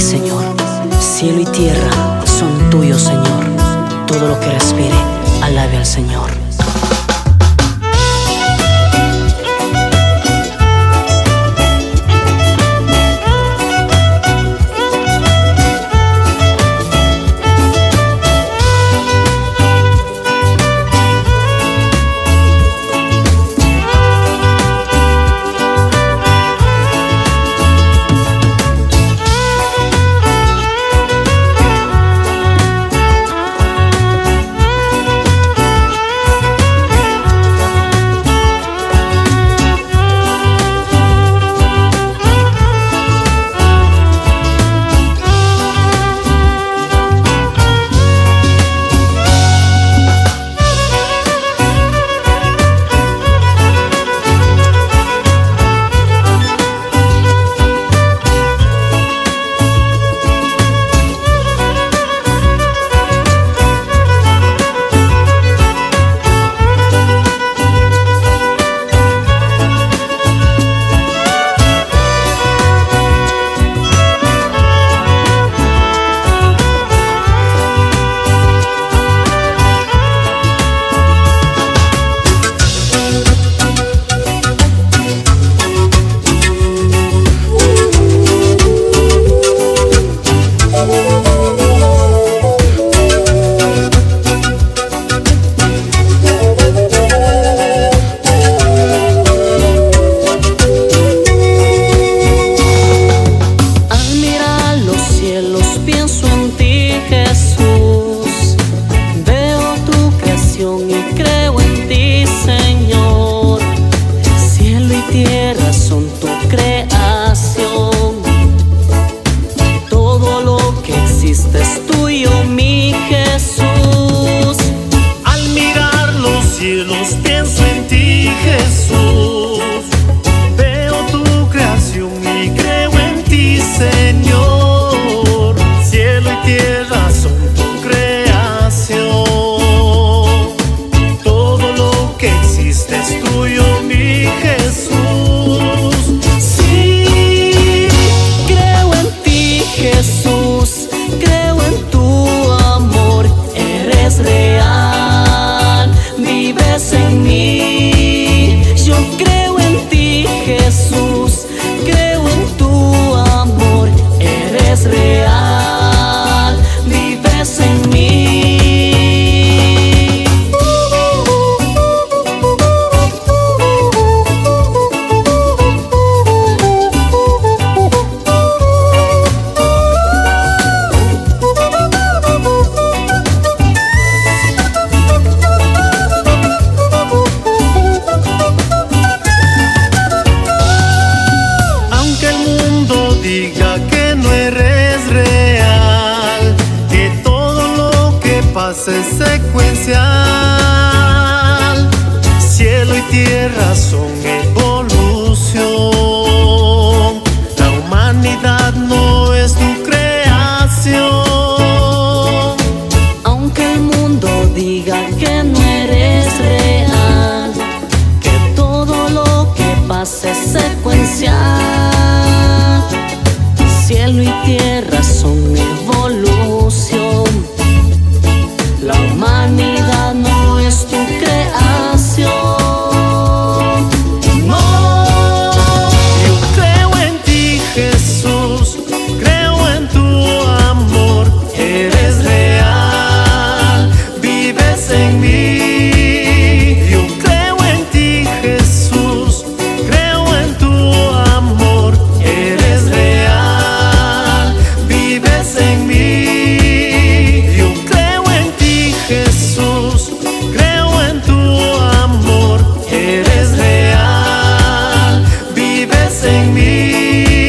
Señor. Cielo y tierra son tuyos, Señor. Todo lo que respire, alabe al Señor. Pienso en ti, Jesús. Veo tu creación y creo en ti, Señor. Cielo y tierra son tu creación. Todo lo que existe es tuyo, mi Jesús. Sí, creo en ti, Jesús. Creo en tu amor. Eres real. fase secuencial. Cielo y tierra son evolución. La humanidad no me.